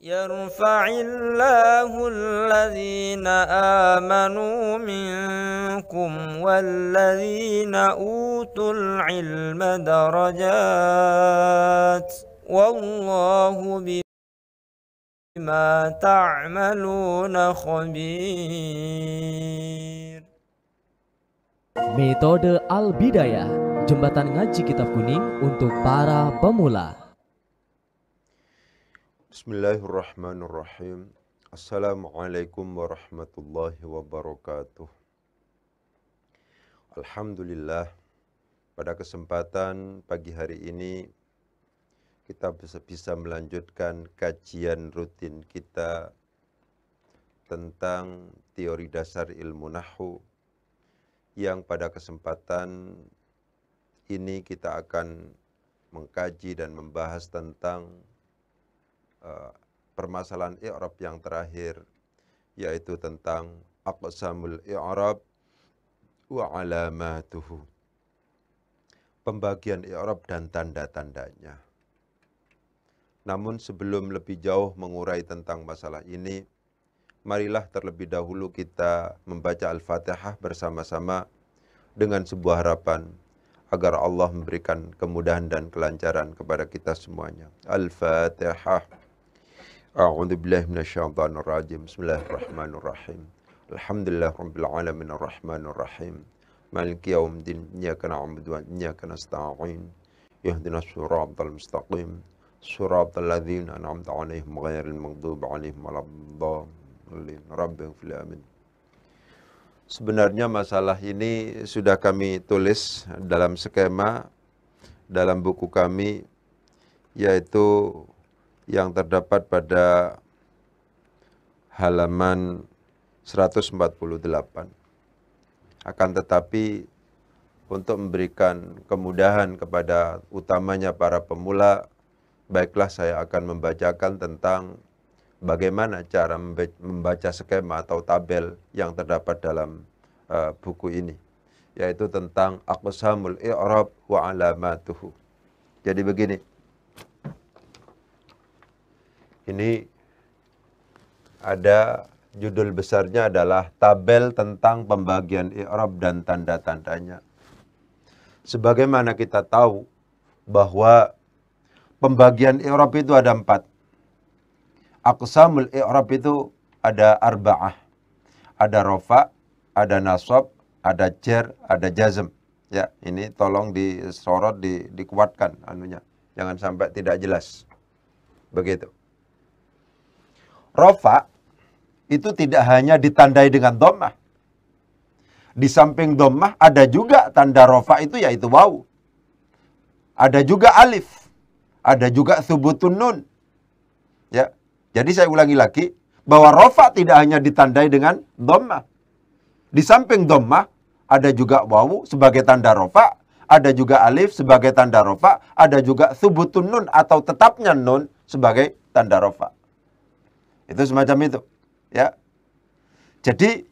يرفع الله الذين آمنوا منكم والذين أوتوا العلم درجات والله بما تعملون خبير Metode Al-Bidayah, jembatan ngaji kitab kuning untuk para pemula. Bismillahirrahmanirrahim. Assalamualaikum warahmatullahi wabarakatuh. Alhamdulillah, pada kesempatan pagi hari ini kita bisa, bisa melanjutkan kajian rutin kita tentang teori dasar ilmu nahu yang pada kesempatan ini kita akan mengkaji dan membahas tentang uh, permasalahan i'rab yang terakhir yaitu tentang aqsamul i'rab wa alamatuhu. Pembagian i'rab dan tanda-tandanya. Namun sebelum lebih jauh mengurai tentang masalah ini, marilah terlebih dahulu kita membaca Al-Fatihah bersama-sama dengan sebuah harapan agar Allah memberikan kemudahan dan kelancaran kepada kita semuanya. Al-Fatihah. A'udzu billahi minasyaitonir rajim. Bismillahirrahmanirrahim. Alhamdulillah rabbil alamin arrahmanir rahim. Maliki yaumiddin. Iyyaka na'budu wa iyyaka nasta'in. Ihdinas siratal mustaqim. Siratal ladzina an'amta 'alaihim ghairil maghdubi 'alaihim waladdallin. Rabbighfir amin. Sebenarnya masalah ini sudah kami tulis dalam skema dalam buku kami yaitu yang terdapat pada halaman 148. Akan tetapi untuk memberikan kemudahan kepada utamanya para pemula, baiklah saya akan membacakan tentang bagaimana cara membaca skema atau tabel yang terdapat dalam uh, buku ini yaitu tentang aqsamul i'rab wa alamatuhu. Jadi begini, ini ada judul besarnya adalah tabel tentang pembagian i'rab dan tanda-tandanya. Sebagaimana kita tahu bahwa pembagian i'rab itu ada empat. Aqsamul i'rab itu ada arba'ah. Ada rofa, ada nasab, ada jar, ada jazm. Ya, ini tolong disorot, di, dikuatkan anunya. Jangan sampai tidak jelas. Begitu. Rofa itu tidak hanya ditandai dengan domah. Di samping domah ada juga tanda rofa itu yaitu waw. Ada juga alif. Ada juga subutun nun. Ya. Jadi saya ulangi lagi bahwa rofa tidak hanya ditandai dengan domah. Di samping domah ada juga wawu sebagai tanda rofa, ada juga alif sebagai tanda rofa, ada juga subutun nun atau tetapnya nun sebagai tanda rofa. Itu semacam itu. Ya. Jadi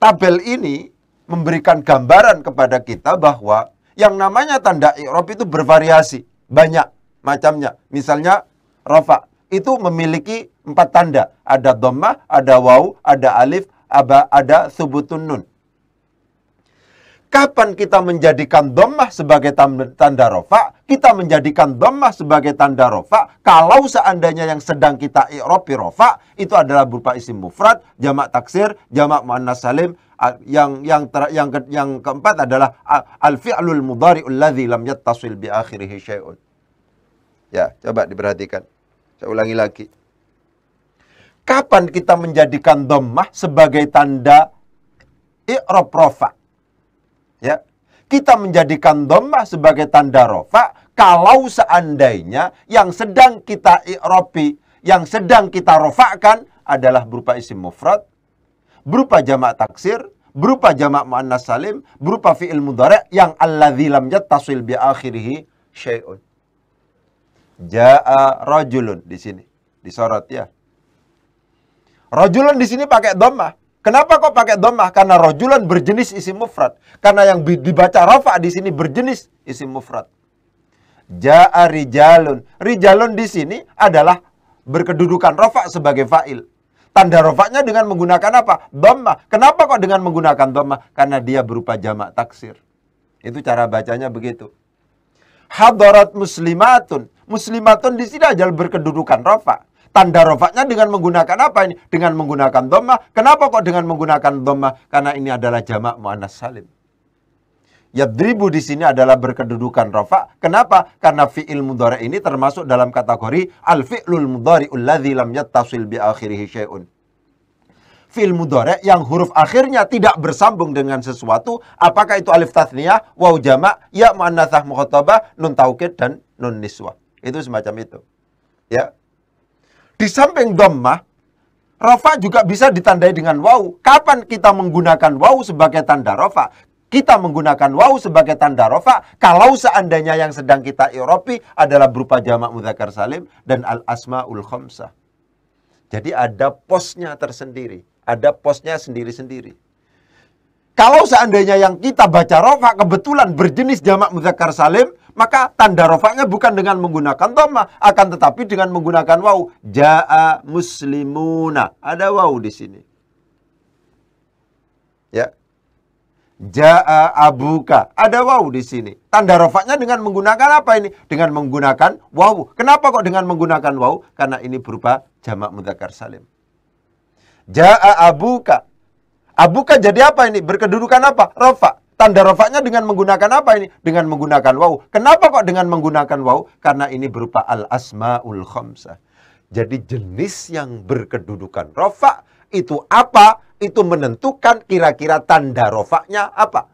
tabel ini memberikan gambaran kepada kita bahwa yang namanya tanda i'rab itu bervariasi, banyak macamnya. Misalnya rofa itu memiliki empat tanda. Ada dhammah, ada waw, ada alif, ada subutun nun. Kapan kita menjadikan dhammah sebagai tanda rofa? Kita menjadikan dhammah sebagai tanda rofa kalau seandainya yang sedang kita i'rabi rofa itu adalah berupa isim mufrad, jamak taksir, jamak muannas salim, yang yang ter, yang ke, yang keempat adalah al fi'lul mudhari'ul ladzi lam yattasil bi akhirih syai'un. Ya, coba diperhatikan. Saya ulangi lagi. Kapan kita menjadikan dhammah sebagai tanda i'rab rofa? Ya. Kita menjadikan dhammah sebagai tanda rofa kalau seandainya yang sedang kita i'robi, yang sedang kita rofakan adalah berupa isim mufrad, berupa jamak taksir, berupa jamak muannas salim, berupa fi'il mudhari' yang alladzi lam yattasil bi akhirih syai'un. Ja'a rajulun di sini. Disorot ya. Rajulun di sini pakai dhammah. Kenapa kok pakai domah? Karena rojulan berjenis isim mufrad. Karena yang dibaca rafa di sini berjenis isim mufrad. Ja'a rijalun. Rijalun di sini adalah berkedudukan rofa sebagai fa'il. Tanda rofaknya dengan menggunakan apa? Dhammah. Kenapa kok dengan menggunakan dhammah? Karena dia berupa jamak taksir. Itu cara bacanya begitu. Hadarat muslimatun. Muslimatun di sini aja berkedudukan rofa. Tanda rofaknya dengan menggunakan apa ini? Dengan menggunakan dhammah. Kenapa kok dengan menggunakan dhammah? Karena ini adalah jamak muannas salim. Yadribu di sini adalah berkedudukan rofa. Kenapa? Karena fi'il mudhari ini termasuk dalam kategori al-fi'lul mudhari alladzi lam yattasil bi akhirih syai'un. Fi'il mudhari yang huruf akhirnya tidak bersambung dengan sesuatu, apakah itu alif tathniyah, waw jama', ya muannatsah mukhatabah, nun taukid dan nun niswah. Itu semacam itu. Ya. Di samping dhammah, Rofa juga bisa ditandai dengan waw. Kapan kita menggunakan waw sebagai tanda rofa? kita menggunakan waw sebagai tanda rofa kalau seandainya yang sedang kita iropi adalah berupa jamak mudzakkar salim dan al asmaul khamsah. Jadi ada posnya tersendiri, ada posnya sendiri-sendiri. Kalau seandainya yang kita baca rofa kebetulan berjenis jamak mudzakkar salim, maka tanda rofanya bukan dengan menggunakan dhamma, akan tetapi dengan menggunakan waw. Ja'a muslimuna. Ada waw di sini. Ya, Ja'a abuka. Ada waw di sini. Tanda rofaknya dengan menggunakan apa ini? Dengan menggunakan waw. Kenapa kok dengan menggunakan waw? Karena ini berupa jamak mudzakkar salim. Ja'a abuka. Abuka jadi apa ini? Berkedudukan apa? Rofa. Tanda rofaknya dengan menggunakan apa ini? Dengan menggunakan waw. Kenapa kok dengan menggunakan waw? Karena ini berupa al-asma'ul khamsah. Jadi jenis yang berkedudukan rofa itu apa? itu menentukan kira-kira tanda rofaknya apa.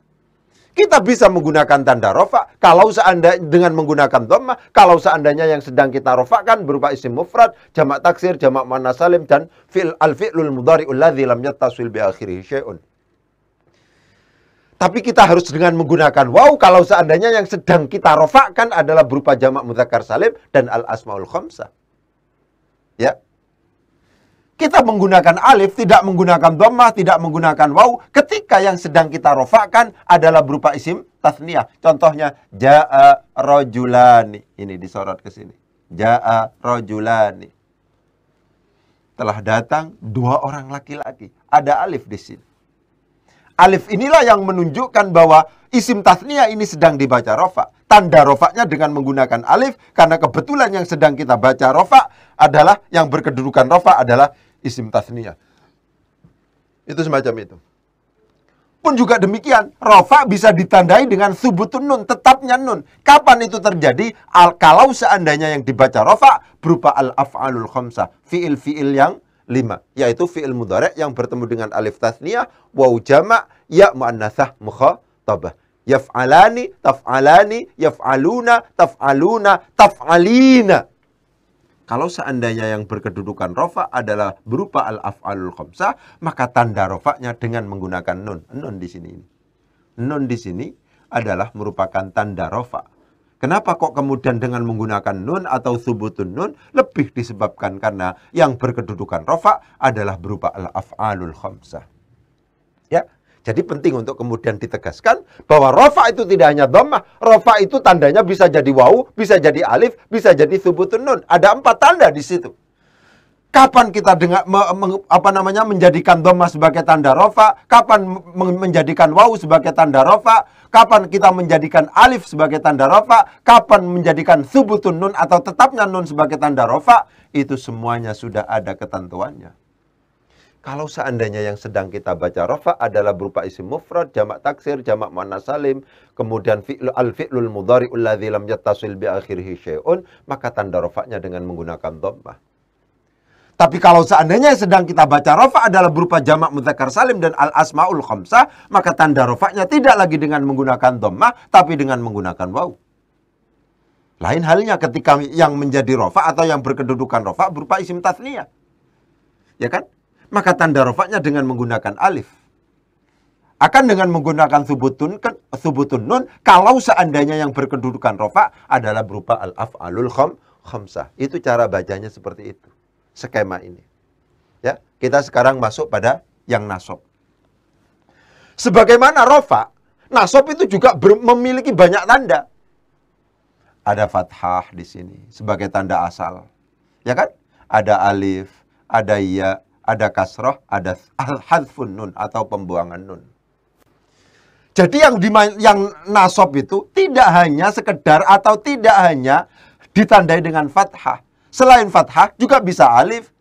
Kita bisa menggunakan tanda rofa kalau seandainya dengan menggunakan dhamma, kalau seandainya yang sedang kita rofakkan berupa isim mufrad, jamak taksir, jamak mana salim dan fil al fi'lul mudhari'ul ladzi lam yattasil bi akhirih syai'un. Tapi kita harus dengan menggunakan waw kalau seandainya yang sedang kita rofakkan adalah berupa jamak mudzakkar salim dan al asmaul khamsah. Ya. Kita menggunakan alif, tidak menggunakan dhammah, tidak menggunakan waw. Ketika yang sedang kita rofakan adalah berupa isim tasniyah. Contohnya, ja'a rojulani. Ini disorot ke sini. Ja'a rojulani. Telah datang dua orang laki-laki. Ada alif di sini. Alif inilah yang menunjukkan bahwa isim tasniyah ini sedang dibaca rofa. Tanda rofaknya dengan menggunakan alif. Karena kebetulan yang sedang kita baca rofa adalah, yang berkedudukan rofa adalah isim tasniyah. Itu semacam itu. Pun juga demikian, rofa bisa ditandai dengan subutun nun, tetapnya nun. Kapan itu terjadi? Al, kalau seandainya yang dibaca rofa berupa al-af'alul khamsah, fi'il-fi'il yang lima. Yaitu fi'il mudhari' yang bertemu dengan alif tasniyah, waw jama' ya mu'annathah mukhatabah. Yaf'alani, taf'alani, yaf'aluna, taf'aluna, taf'alina. Kalau seandainya yang berkedudukan rofa adalah berupa al-af'alul khamsah, maka tanda rofaknya dengan menggunakan nun. Nun di sini. Nun di sini adalah merupakan tanda rofa. Kenapa kok kemudian dengan menggunakan nun atau subutun nun lebih disebabkan karena yang berkedudukan rofa adalah berupa al-af'alul khamsah. Ya, jadi penting untuk kemudian ditegaskan bahwa rofa itu tidak hanya dhammah. Rofa itu tandanya bisa jadi wawu, bisa jadi alif, bisa jadi subutun nun. Ada empat tanda di situ. Kapan kita dengan me, me, apa namanya menjadikan dhammah sebagai tanda rofa? Kapan menjadikan wawu sebagai tanda rofa? Kapan kita menjadikan alif sebagai tanda rofa? Kapan menjadikan subutun nun atau tetapnya nun sebagai tanda rofa? Itu semuanya sudah ada ketentuannya. Kalau seandainya yang sedang kita baca rofa adalah berupa isim mufrad, jamak taksir, jamak mana salim, kemudian fi'lu al-fi'lul mudhari'ul ladzi lam yattasil bi akhirih syai'un, maka tanda rofaknya dengan menggunakan dhammah. Tapi kalau seandainya yang sedang kita baca rofa adalah berupa jamak mudzakkar salim dan al asmaul khamsah, maka tanda rofaknya tidak lagi dengan menggunakan dhammah, tapi dengan menggunakan waw. Lain halnya ketika yang menjadi rofa atau yang berkedudukan rofa berupa isim tathniyah. Ya kan? maka tanda rofaknya dengan menggunakan alif. Akan dengan menggunakan subutun, kan, subutun nun, kalau seandainya yang berkedudukan rofa adalah berupa al-af'alul kham, khamsah. Itu cara bacanya seperti itu. Skema ini. Ya, kita sekarang masuk pada yang nasob. Sebagaimana rofa, nasob itu juga memiliki banyak tanda. Ada fathah di sini sebagai tanda asal. Ya kan? ada alif, ada ya, ada kasroh, ada hadfun nun atau pembuangan nun. Jadi yang yang nasab itu tidak hanya sekedar atau tidak hanya ditandai dengan fathah. Selain fathah juga bisa alif,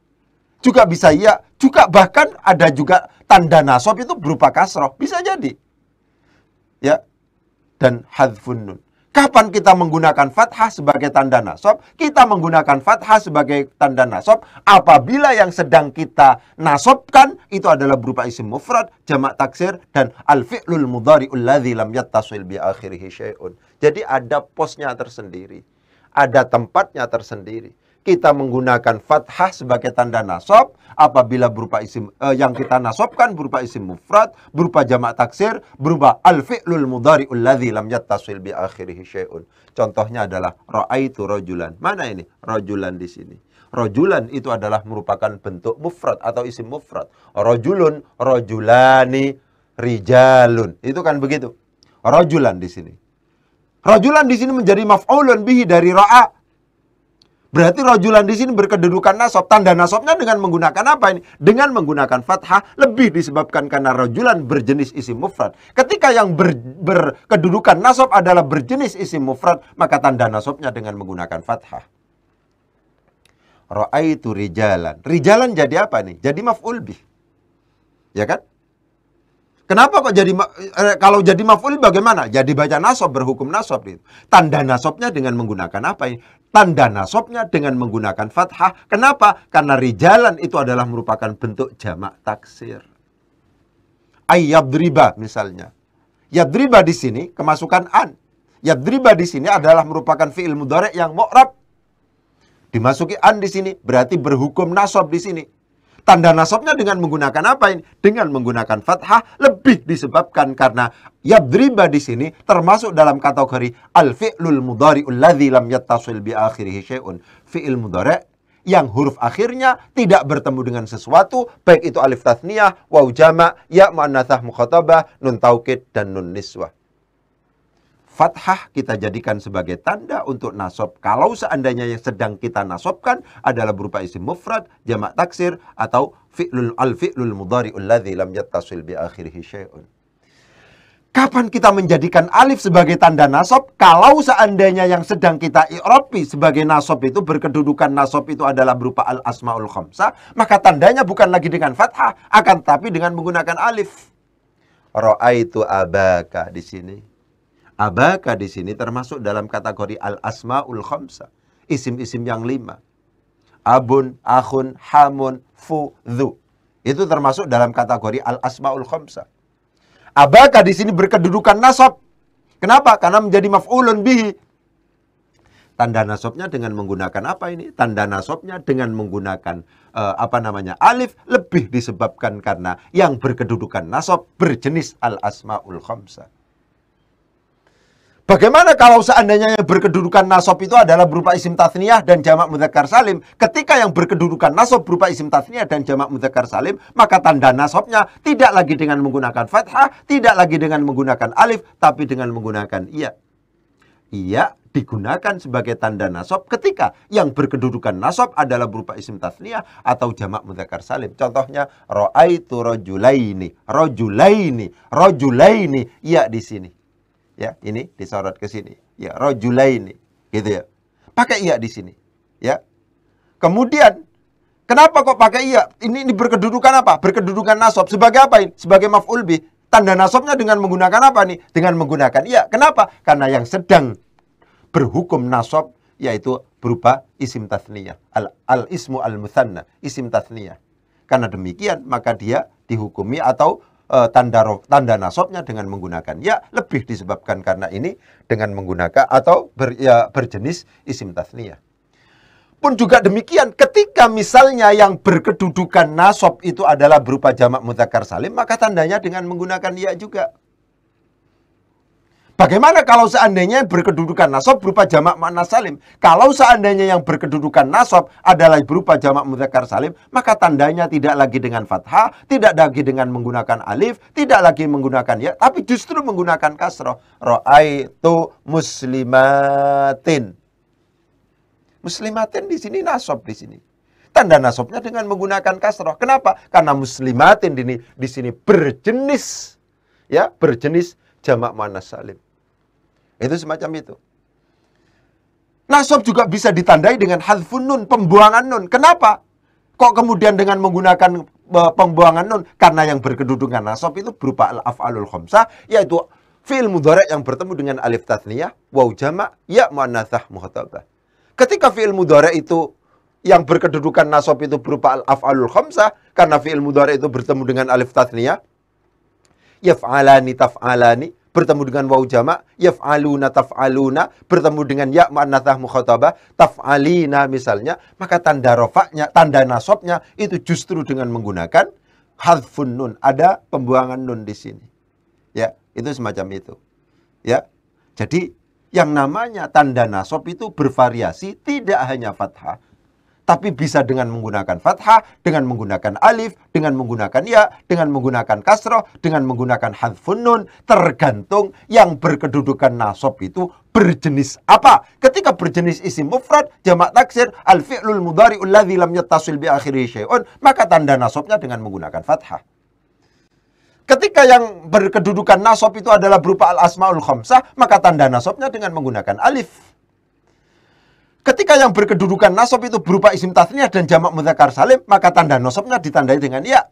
juga bisa ya, juga bahkan ada juga tanda nasab itu berupa kasroh. Bisa jadi. Ya. Dan hadfun nun. Kapan kita menggunakan fathah sebagai tanda nasab? Kita menggunakan fathah sebagai tanda nasab apabila yang sedang kita nasabkan itu adalah berupa isim mufrad, jamak taksir, dan al-fi'lul mudhari'ul ladzi lam yattasil bi akhirih syai'un. Jadi ada posnya tersendiri. Ada tempatnya tersendiri kita menggunakan fathah sebagai tanda nasab apabila berupa isim eh, yang kita nasabkan berupa isim mufrad, berupa jamak taksir, berupa al-fi'lul mudhari'ul ladzi lam yattasil bi akhirih syai'un. Contohnya adalah ra'aitu rajulan. Mana ini? Rajulan di sini. Rajulan itu adalah merupakan bentuk mufrad atau isim mufrad. Rajulun, rajulani, rijalun. Itu kan begitu. Rajulan di sini. Rajulan di sini menjadi maf'ulun bihi dari ra'a Berarti rojulan di sini berkedudukan nasab. Tanda nasabnya dengan menggunakan apa ini? Dengan menggunakan fathah lebih disebabkan karena rojulan berjenis isim mufrad. Ketika yang ber, berkedudukan nasab adalah berjenis isim mufrad, maka tanda nasabnya dengan menggunakan fathah. Ra'aitu rijalan. Rijalan jadi apa nih? Jadi maf'ul bih. Ya kan? Kenapa kok jadi eh, kalau jadi maf'ul bagaimana? Jadi baca nasab berhukum nasab itu. Tanda nasabnya dengan menggunakan apa ini? Tanda nasabnya dengan menggunakan fathah. Kenapa? Karena rijalan itu adalah merupakan bentuk jamak taksir. Ayyadriba misalnya. Yadriba di sini kemasukan an. Yadriba di sini adalah merupakan fi'il mudhari' yang mu'rab. Dimasuki an di sini berarti berhukum nasab di sini. Tanda nasabnya dengan menggunakan apa ini? Dengan menggunakan fathah lebih disebabkan karena yadriba di sini termasuk dalam kategori al-fi'lul mudhari'ul ladzi lam yattasil bi akhirih syai'un. Fi'il mudhari' yang huruf akhirnya tidak bertemu dengan sesuatu, baik itu alif tathniyah, waw jama', ya muannatsah mukhatabah, nun taukid dan nun niswah fathah kita jadikan sebagai tanda untuk nasab. Kalau seandainya yang sedang kita nasabkan adalah berupa isim mufrad, jamak taksir, atau fi'lul al-fi'lul mudhari'ul ladzi lam yattasil bi akhirih syai'un. Kapan kita menjadikan alif sebagai tanda nasab? Kalau seandainya yang sedang kita i'rabi sebagai nasab itu berkedudukan nasab itu adalah berupa al-asmaul khamsah, maka tandanya bukan lagi dengan fathah, akan tapi dengan menggunakan alif. Ra'aitu abaka di sini. Abaka di sini termasuk dalam kategori al-asmaul khamsa. Isim-isim yang lima. Abun, akhun, hamun, fu, dhu. Itu termasuk dalam kategori al-asmaul khamsa. Abaka di sini berkedudukan nasab. Kenapa? Karena menjadi maf'ulun bihi. Tanda nasabnya dengan menggunakan apa ini? Tanda nasabnya dengan menggunakan uh, apa namanya? alif lebih disebabkan karena yang berkedudukan nasab berjenis al-asmaul khamsa. Bagaimana kalau seandainya yang berkedudukan nasab itu adalah berupa isim tathniyah dan jamak mudzakkar salim? Ketika yang berkedudukan nasab berupa isim tathniyah dan jamak mudzakkar salim, maka tanda nasabnya tidak lagi dengan menggunakan fathah, tidak lagi dengan menggunakan alif, tapi dengan menggunakan iya. Iya digunakan sebagai tanda nasab ketika yang berkedudukan nasab adalah berupa isim tathniyah atau jamak mudzakkar salim. Contohnya ra'aitu rajulaini, rajulaini, rajulaini, iya di sini ya ini disorot ke sini. Ya rojulaini gitu ya. Pakai iya di sini ya. Kemudian kenapa kok pakai iya? Ini, ini berkedudukan apa? Berkedudukan nasab. Sebagai apa ini? Sebagai maf'ul bi. Tanda nasabnya dengan menggunakan apa nih? Dengan menggunakan iya. Kenapa? Karena yang sedang berhukum nasab yaitu berupa isim tathniyah al, al ismu al muthanna isim tathniyah karena demikian maka dia dihukumi atau uh, tanda tanda nasabnya dengan menggunakan ya lebih disebabkan karena ini dengan menggunakan atau ber, ya, berjenis isim tasniyah. Pun juga demikian ketika misalnya yang berkedudukan nasab itu adalah berupa jamak mudzakkar salim maka tandanya dengan menggunakan ya juga. Bagaimana kalau seandainya yang berkedudukan nasab berupa jamak makna salim? Kalau seandainya yang berkedudukan nasab adalah berupa jamak mudzakkar salim, maka tandanya tidak lagi dengan fathah, tidak lagi dengan menggunakan alif, tidak lagi menggunakan ya, tapi justru menggunakan kasroh. Ra'aitu muslimatin. Muslimatin di sini nasab di sini. tanda nasabnya dengan menggunakan kasroh. Kenapa? Karena muslimatin di, di sini berjenis ya, berjenis jamak muannas salim. Itu semacam itu. Nasab juga bisa ditandai dengan hadfun nun, pembuangan nun. Kenapa? Kok kemudian dengan menggunakan e, pembuangan nun? Karena yang berkedudukan nasab itu berupa al-af'alul khamsah, yaitu fi'il mudhari yang bertemu dengan alif tathniyah, waw jamak, ya muannatsah muhatabah. Ketika fi'il mudhari itu yang berkedudukan nasab itu berupa al-af'alul khamsah karena fi'il mudhari itu bertemu dengan alif tathniyah yaf'alani taf'alani bertemu dengan waw jamak yaf'aluna taf'aluna bertemu dengan ya muannatsaah mukhatabah taf'alina misalnya maka tanda rofaknya tanda nasabnya itu justru dengan menggunakan hadfun nun ada pembuangan nun di sini. Ya itu semacam itu. Ya jadi yang namanya tanda nasab itu bervariasi tidak hanya fathah tapi bisa dengan menggunakan fathah, dengan menggunakan alif, dengan menggunakan ya, dengan menggunakan kasroh, dengan menggunakan hadfun nun, tergantung yang berkedudukan nasab itu berjenis apa. Ketika berjenis isim mufrad, jamak taksir, al fi'lul mudhari'ul ladzi lam yattasil bi akhiri syai'un, maka tanda nasabnya dengan menggunakan fathah. Ketika yang berkedudukan nasab itu adalah berupa al-asmaul khamsah, maka tanda nasabnya dengan menggunakan alif. Ketika yang berkedudukan nasab itu berupa isim tathniyah dan jamak mudzakkar salim, maka tanda nasabnya ditandai dengan ya.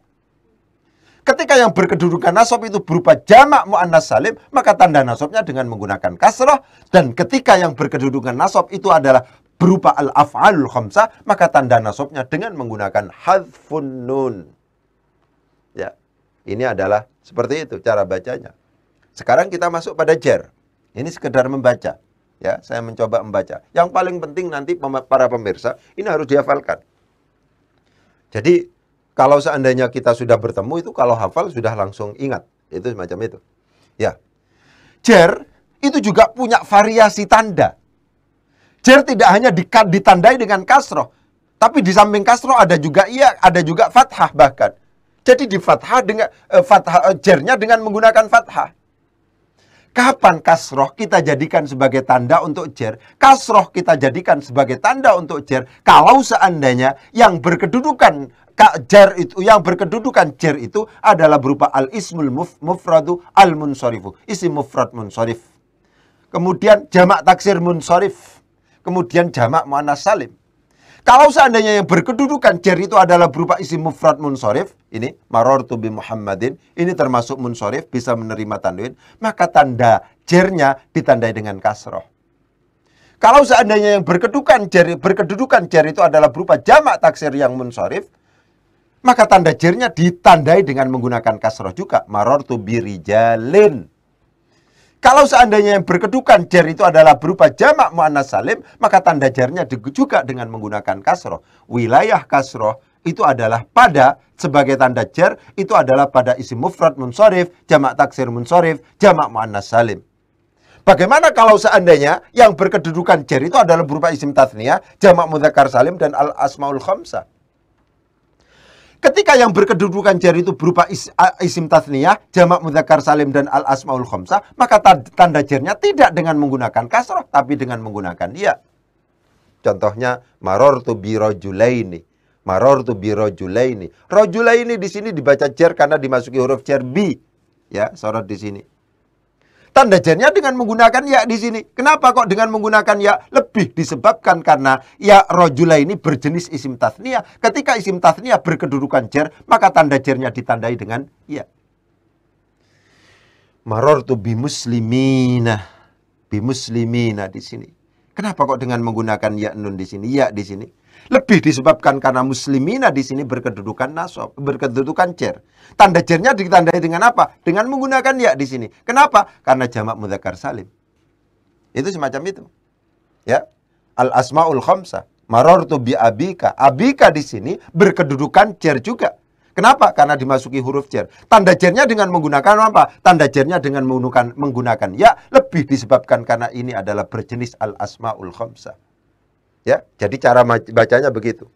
Ketika yang berkedudukan nasab itu berupa jamak muannas salim, maka tanda nasabnya dengan menggunakan kasrah dan ketika yang berkedudukan nasab itu adalah berupa al-af'alul khamsah, maka tanda nasabnya dengan menggunakan hadfun nun. Ya. Ini adalah seperti itu cara bacanya. Sekarang kita masuk pada jer. Ini sekedar membaca. Ya, saya mencoba membaca. Yang paling penting nanti para pemirsa ini harus dihafalkan. Jadi kalau seandainya kita sudah bertemu itu kalau hafal sudah langsung ingat. Itu semacam itu. Ya. Jer itu juga punya variasi tanda. Jer tidak hanya ditandai dengan kasroh. Tapi di samping kasroh ada juga iya, ada juga fathah bahkan. Jadi di fathah dengan eh, fathah eh, jernya dengan menggunakan fathah. Kapan kasroh kita jadikan sebagai tanda untuk jer? Kasroh kita jadikan sebagai tanda untuk jer. Kalau seandainya yang berkedudukan jer itu yang berkedudukan jer itu adalah berupa al ismul muf, mufradu al munsorifu isim mufrad munsorif kemudian jamak taksir munsorif kemudian jamak muannas salim kalau seandainya yang berkedudukan jer itu adalah berupa isim mufrad munsorif, ini marortu bi Muhammadin, ini termasuk munsorif, bisa menerima tanwin, maka tanda jernya ditandai dengan kasroh. Kalau seandainya yang berkedudukan jer, berkedudukan jer itu adalah berupa jamak taksir yang munsorif, maka tanda jernya ditandai dengan menggunakan kasroh juga. Marortu birijalin. Kalau seandainya yang berkedukan jar itu adalah berupa jamak muannas salim, maka tanda jarnya juga dengan menggunakan kasroh. Wilayah kasroh itu adalah pada sebagai tanda jar itu adalah pada isim mufrad munsorif, jamak taksir munsorif, jamak muannas salim. Bagaimana kalau seandainya yang berkedudukan jar itu adalah berupa isim tathniyah, jamak mudzakkar salim dan al asmaul khamsah? Ketika yang berkedudukan jar itu berupa is, isim tasniyah, jamak mudzakkar salim dan al asmaul khamsah, maka tanda jarnya tidak dengan menggunakan kasroh tapi dengan menggunakan dia. Contohnya maror tu birojulaini. Maror tu birojulaini. Rojulaini di sini dibaca jar karena dimasuki huruf jar bi. Ya, sorot di sini. Tanda jarnya dengan menggunakan ya di sini. Kenapa kok dengan menggunakan ya? Lebih disebabkan karena ya rojula ini berjenis isim tasniyah. Ketika isim tasniyah berkedudukan jar, maka tanda jarnya ditandai dengan ya. Maror tu bimuslimina. Bimuslimina di sini. Kenapa kok dengan menggunakan ya nun di sini? Ya di sini. Lebih disebabkan karena muslimina di sini berkedudukan nasab, berkedudukan cer. Tanda cernya ditandai dengan apa? Dengan menggunakan ya di sini. Kenapa? Karena jamak mudzakkar salim. Itu semacam itu. Ya. Al asmaul khamsah. Marortu bi abika. Abika di sini berkedudukan cer juga. Kenapa? Karena dimasuki huruf cer. Tanda cernya dengan menggunakan apa? Tanda cernya dengan menggunakan menggunakan ya lebih disebabkan karena ini adalah berjenis al asmaul khamsah. Ya, jadi cara bacanya begitu.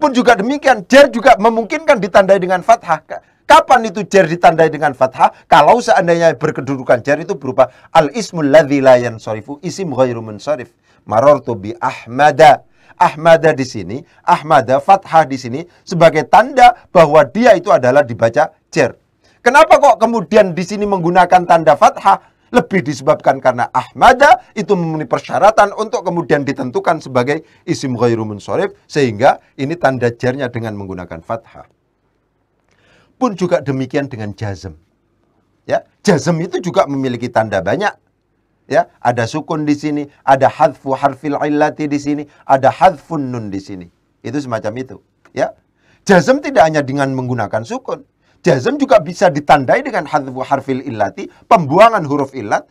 Pun juga demikian, jer juga memungkinkan ditandai dengan fathah. Kapan itu jer ditandai dengan fathah? Kalau seandainya berkedudukan jer itu berupa al-ismul ladzi la yansarifu, isim ghairu munsarif. Marartu bi Ahmada. Ahmada di sini, Ahmada fathah di sini sebagai tanda bahwa dia itu adalah dibaca jer. Kenapa kok kemudian di sini menggunakan tanda fathah? Lebih disebabkan karena Ahmada itu memenuhi persyaratan untuk kemudian ditentukan sebagai isim ghairu munsorif sehingga ini tanda jarnya dengan menggunakan fathah. Pun juga demikian dengan jazm. Ya, jazm itu juga memiliki tanda banyak. Ya, ada sukun di sini, ada hadfu harfil illati di sini, ada hadfun nun di sini. Itu semacam itu, ya. Jazm tidak hanya dengan menggunakan sukun, Jazm juga bisa ditandai dengan hadfu harfil illati, pembuangan huruf illat,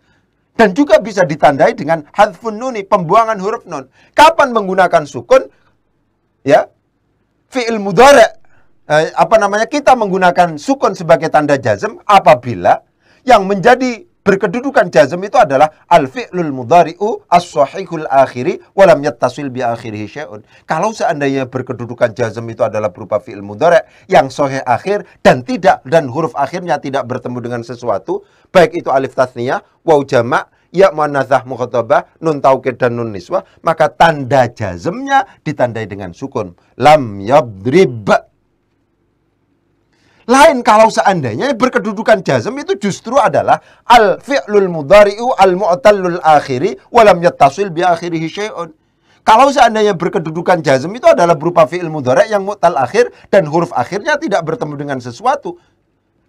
dan juga bisa ditandai dengan hadfun nuni, pembuangan huruf nun. Kapan menggunakan sukun? Ya, fi'il mudhari' eh, apa namanya kita menggunakan sukun sebagai tanda jazm apabila yang menjadi berkedudukan jazm itu adalah al fi'lul mudhari'u as-sahihul akhiri walam yattasil bi akhirihi syai'un. Kalau seandainya berkedudukan jazm itu adalah berupa fi'il mudhari' yang sahih akhir dan tidak dan huruf akhirnya tidak bertemu dengan sesuatu, baik itu alif tasniyah, waw jama' ya muannadzah mukhatabah, nun taukid dan nun niswah, maka tanda jazmnya ditandai dengan sukun. Lam yadrib lain kalau seandainya berkedudukan jazm itu justru adalah al fi'lul mudhari'u al mu'tallul akhiri walam yattasil bi akhirihi syai'un. Kalau seandainya berkedudukan jazm itu adalah berupa fi'il mudhari' yang mu'tal akhir dan huruf akhirnya tidak bertemu dengan sesuatu.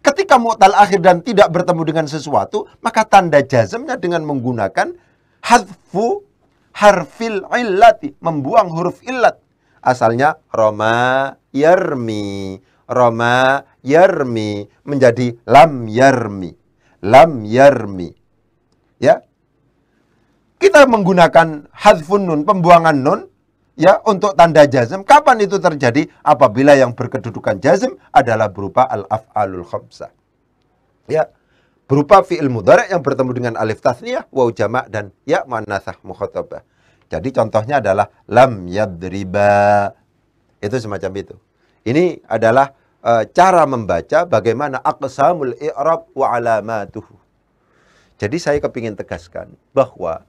Ketika mu'tal akhir dan tidak bertemu dengan sesuatu, maka tanda jazmnya dengan menggunakan hadfu harfil illati, membuang huruf illat. Asalnya roma yarmi Roma yarmi menjadi lam yarmi. Lam yarmi. Ya. Kita menggunakan hadfun nun, pembuangan nun ya untuk tanda jazm. Kapan itu terjadi? Apabila yang berkedudukan jazm adalah berupa al-af'alul khamsah. Ya. Berupa fi'il mudhari' yang bertemu dengan alif tasniyah, waw jama' dan ya muannasah mukhatabah. Jadi contohnya adalah lam yadriba. Itu semacam itu. Ini adalah uh, cara membaca bagaimana aqsamul i'rab wa alamatuhu. Jadi saya kepingin tegaskan bahwa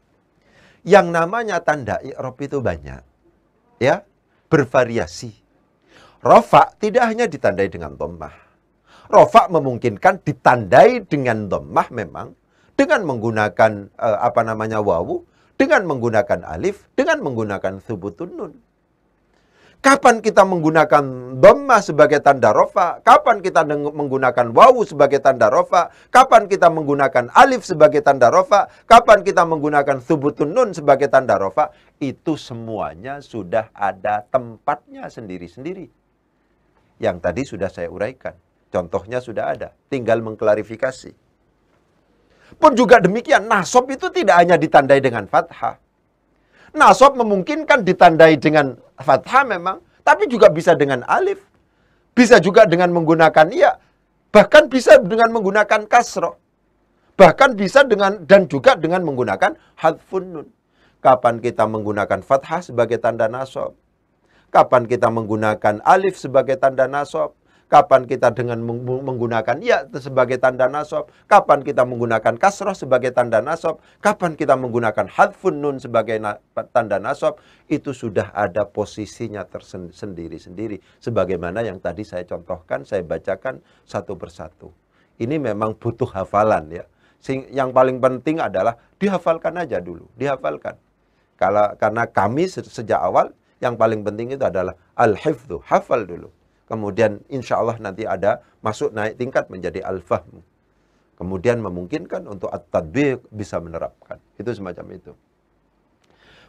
yang namanya tanda i'rab itu banyak. Ya, bervariasi. Rofa tidak hanya ditandai dengan dhammah. Rofa memungkinkan ditandai dengan dhammah memang dengan menggunakan uh, apa namanya wawu, dengan menggunakan alif, dengan menggunakan thubutun nun. Kapan kita menggunakan dhamma sebagai tanda rofa? Kapan kita menggunakan wawu sebagai tanda rofa? Kapan kita menggunakan alif sebagai tanda rofa? Kapan kita menggunakan subutun nun sebagai tanda rofa? Itu semuanya sudah ada tempatnya sendiri-sendiri. Yang tadi sudah saya uraikan. Contohnya sudah ada. Tinggal mengklarifikasi. Pun juga demikian, nasob itu tidak hanya ditandai dengan fathah. Nasab memungkinkan ditandai dengan fathah memang, tapi juga bisa dengan alif. Bisa juga dengan menggunakan iya, bahkan bisa dengan menggunakan kasroh. Bahkan bisa dengan dan juga dengan menggunakan hadfun nun. Kapan kita menggunakan fathah sebagai tanda nasab? Kapan kita menggunakan alif sebagai tanda nasab? Kapan kita dengan menggunakan ya sebagai tanda nasab? Kapan kita menggunakan kasroh sebagai tanda nasab? Kapan kita menggunakan hadfun nun sebagai tanda nasab? Itu sudah ada posisinya tersendiri-sendiri. Sebagaimana yang tadi saya contohkan, saya bacakan satu persatu. Ini memang butuh hafalan ya. Yang paling penting adalah dihafalkan aja dulu, dihafalkan. Kalau karena kami sejak awal yang paling penting itu adalah al-hifdhu, hafal dulu. Kemudian insya Allah nanti ada masuk naik tingkat menjadi al-fahmu. Kemudian memungkinkan untuk at-tadbiq bisa menerapkan. Itu semacam itu.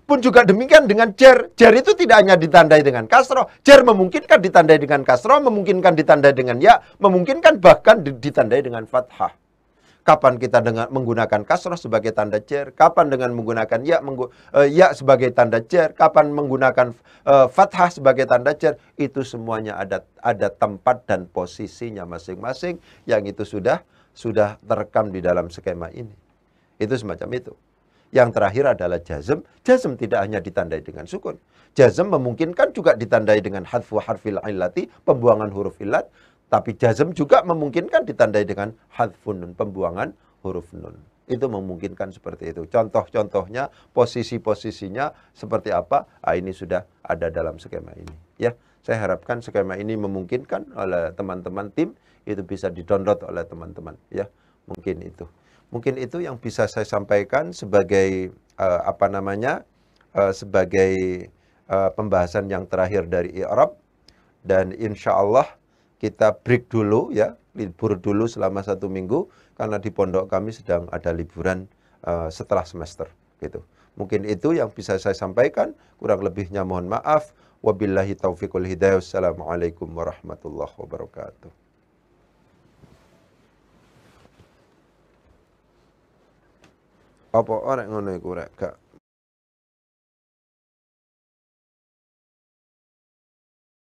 Pun juga demikian dengan jar. Jar itu tidak hanya ditandai dengan kasro. Jar memungkinkan ditandai dengan kasro, memungkinkan ditandai dengan ya, memungkinkan bahkan ditandai dengan fathah. Kapan kita dengan menggunakan kasroh sebagai tanda cer? Kapan dengan menggunakan ya, menggu, uh, ya sebagai tanda cer? Kapan menggunakan uh, fathah sebagai tanda cer? Itu semuanya ada ada tempat dan posisinya masing-masing yang itu sudah sudah terekam di dalam skema ini. Itu semacam itu. Yang terakhir adalah jazm. Jazm tidak hanya ditandai dengan sukun. Jazm memungkinkan juga ditandai dengan hadfu harfil illati, pembuangan huruf illat. Tapi jazm juga memungkinkan ditandai dengan hadfun nun, pembuangan huruf nun. Itu memungkinkan seperti itu. Contoh-contohnya, posisi-posisinya seperti apa? Ah, ini sudah ada dalam skema ini. Ya, saya harapkan skema ini memungkinkan oleh teman-teman tim itu bisa didownload oleh teman-teman. Ya, mungkin itu. Mungkin itu yang bisa saya sampaikan sebagai uh, apa namanya uh, sebagai uh, pembahasan yang terakhir dari Arab dan insya Allah kita break dulu ya libur dulu selama satu minggu karena di pondok kami sedang ada liburan uh, setelah semester gitu. Mungkin itu yang bisa saya sampaikan. Kurang lebihnya mohon maaf. Wabillahi taufiqul hidayah. Wassalamualaikum warahmatullahi wabarakatuh. Apa orang ngono iku rek gak